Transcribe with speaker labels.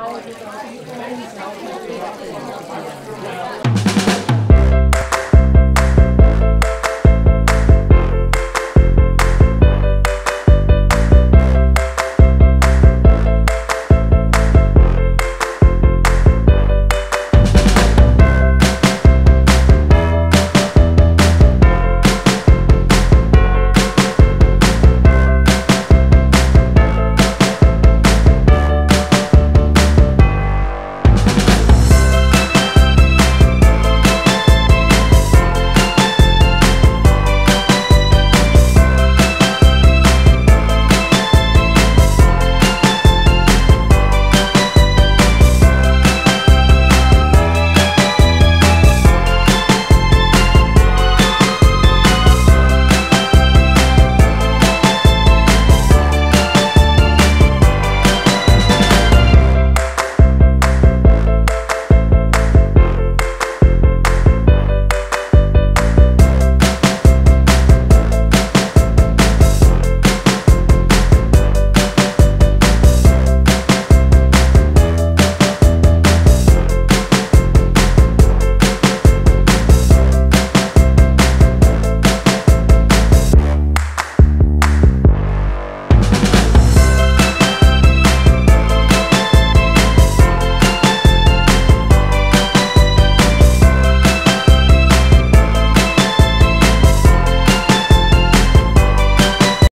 Speaker 1: 아,